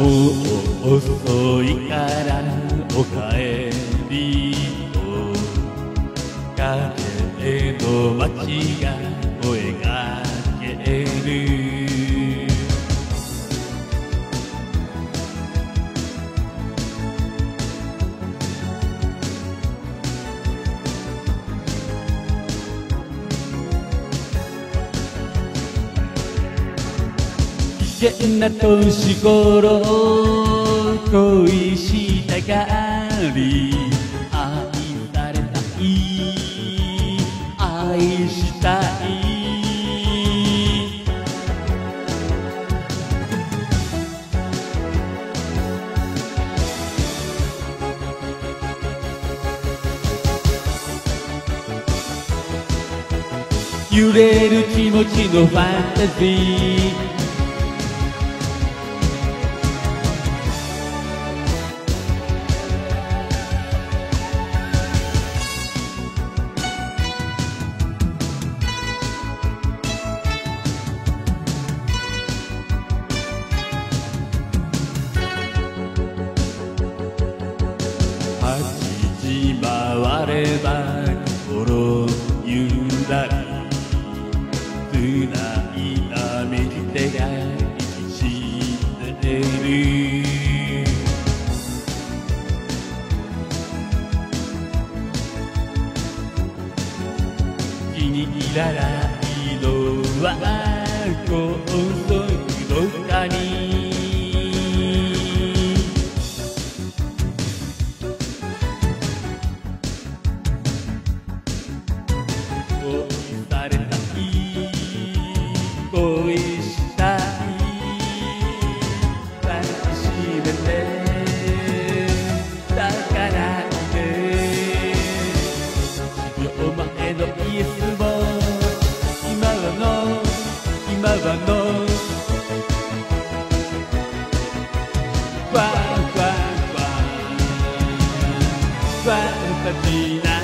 もう遅いからおかえりを。影の街が険な年頃恋したがり愛されたい愛したい。揺れる気持ちのファンタジー。ない涙が滲んでいる気に入らないのはこそめて宝って10秒前のイエスも今はの今はの。ファンファンファンファンタジーな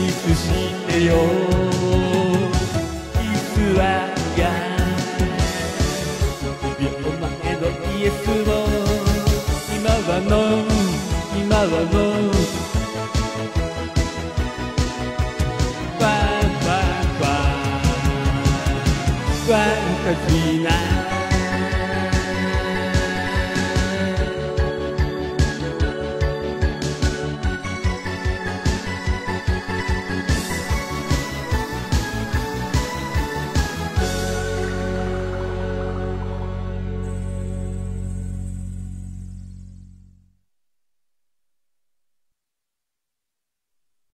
キスしてよ。キスはが10秒前のイエスも今はの今はの。ファンファンファン。ファンタジーな